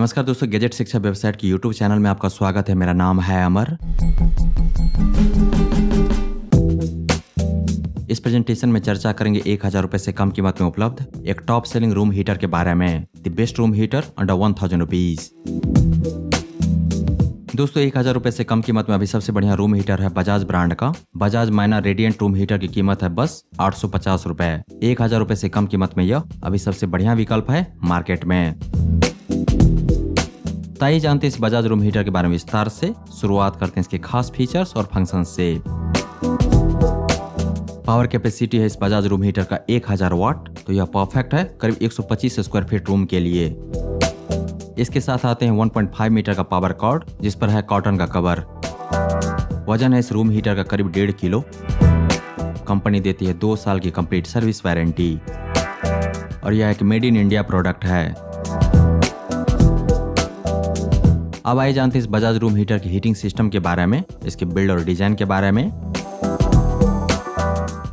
नमस्कार दोस्तों गैजेट शिक्षा वेबसाइट की यूट्यूब चैनल में आपका स्वागत है। मेरा नाम है अमर। इस प्रेजेंटेशन में चर्चा करेंगे एक हज़ार रूपए से कम कीमत में उपलब्ध एक टॉप सेलिंग रूम हीटर के बारे में। The best room heater under one thousand rupees दोस्तों, एक हज़ार रूपए से कम कीमत में अभी सबसे बढ़िया रूम हीटर है बजाज ब्रांड का। बजाज माइना रेडियंट रूम हीटर की कीमत है बस आठ सौ पचास रूपए। एक हज़ार रूपए से कम कीमत में यह अभी सबसे बढ़िया विकल्प है मार्केट में। ताई जानते हैं इस बजाज रूम हीटर के बारे में विस्तार से। शुरुआत करते हैं इसके खास फीचर्स और फ़ंक्शन से। पावर कैपेसिटी है इस बजाज रूम हीटर का 1000 वाट तो यह परफेक्ट है, करीब 125 स्क्वायर फीट रूम के लिए। इसके साथ आते हैं 1.5 मीटर का पावर कॉर्ड जिस पर है कॉटन का कवर वज़न है इस रूम हीटर का करीब डेढ़ किलो। कंपनी देती है दो साल की कंप्लीट सर्विस वारंटी और यह एक मेड इन इंडिया प्रोडक्ट है। अब आइए जानते हैं इस बजाज रूम हीटर के हीटिंग सिस्टम के बारे में, इसके बिल्ड और डिज़ाइन के बारे में।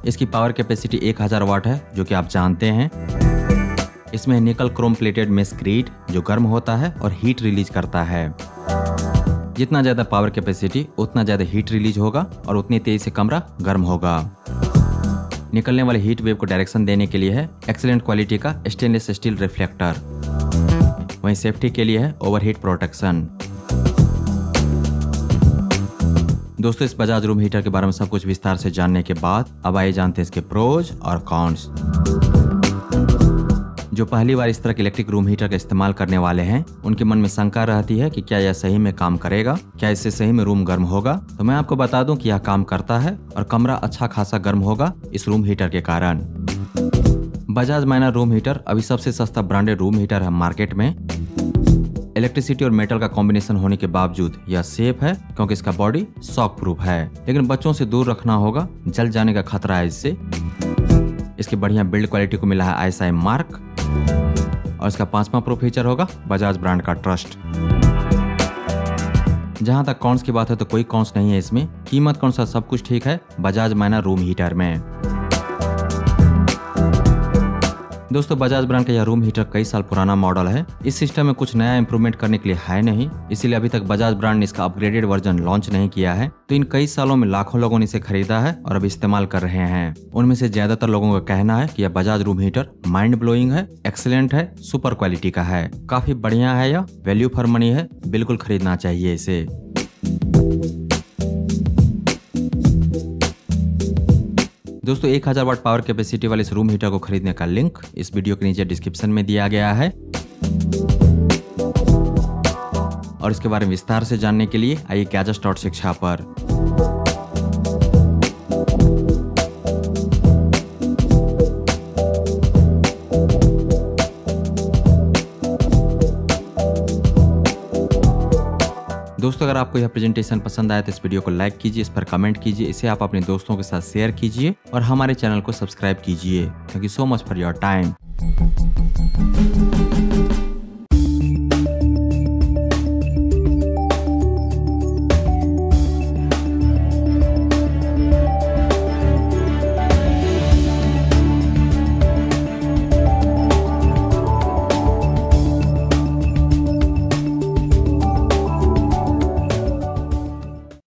इसकी पावर कैपेसिटी 1000 वाट है, जो कि आप जानते हैं। इसमें निकल क्रोम प्लेटेड में स्क्रीड जो गर्म होता है और हीट रिलीज़ करता है। जितना ज़्यादा पावर कैपेसिटी उतना ज़्यादा हीट रिलीज़ होगा और उतनी तेज़ी से कमरा गर्म होगा। निकलने वाले हीट वेव को डायरेक्शन देने के लिए है एक्सीलेंट क्वालिटी का स्टेनलेस स्टील रिफ्लेक्टर वहीं सेफ्टी के लिए है ओवरहीट प्रोटेक्शन। दोस्तों, इस बजाज रूम हीटर के बारे में सब कुछ विस्तार से जानने के बाद अब आइए जानते हैं इसके प्रोज और कॉन्स जो पहली बार इस तरह के इलेक्ट्रिक रूम हीटर का इस्तेमाल करने वाले हैं, उनके मन में शंका रहती है कि क्या यह सही में काम करेगा, क्या इससे सही में रूम गर्म होगा। तो मैं आपको बता दूँ कि यह काम करता है और कमरा अच्छा खासा गर्म होगा इस रूम हीटर के कारण। बजाज माइनर रूम हीटर अभी सबसे सस्ता ब्रांडेड रूम हीटर है मार्केट में। इलेक्ट्रिसिटी और मेटल का कॉम्बिनेशन होने के बावजूद यह सेफ़ है, क्योंकि इसका बॉडी शॉक प्रूफ है। लेकिन बच्चों से दूर रखना होगा, जल जाने का खतरा है इससे। इसकी बढ़िया बिल्ड क्वालिटी को मिला है आई मार्क और इसका पांचवा प्रो फीचर होगा बजाज ब्रांड का ट्रस्ट जहाँ तक कॉन्स की बात है तो कोई कॉन्स नहीं है इसमें। कीमत कौन सा सब कुछ ठीक है बजाज माइना रूम हीटर में। दोस्तों बजाज ब्रांड का यह रूम हीटर कई साल पुराना मॉडल है। इस सिस्टम में कुछ नया इंप्रूवमेंट करने के लिए है नहीं। इसीलिए अभी तक बजाज ब्रांड ने इसका अपग्रेडेड वर्जन लॉन्च नहीं किया है। तो इन कई सालों में लाखों लोगों ने इसे खरीदा है और अब इस्तेमाल कर रहे हैं। उनमें से ज़्यादातर लोगों का कहना है कि यह Bajaj room heater mind blowing है एक्सीलेंट है सुपर क्वालिटी का है। काफ़ी बढ़िया है यह वैल्यू फॉर मनी है, बिल्कुल खरीदना चाहिए इसे। दोस्तों 1000 वाट पावर कैपेसिटी वाले इस रूम हीटर को खरीदने का लिंक इस वीडियो के नीचे डिस्क्रिप्शन में दिया गया है। और इसके बारे में विस्तार से जानने के लिए आइए कैजस डॉट शिक्षा पर। दोस्तों, अगर आपको यह प्रेजेंटेशन पसंद आया तो इस वीडियो को लाइक कीजिए, इस पर कमेंट कीजिए, इसे आप अपने दोस्तों के साथ शेयर कीजिए और हमारे चैनल को सब्सक्राइब कीजिए। Thank you so much for your time